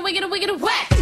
wiggle, wiggle, wiggle, whack.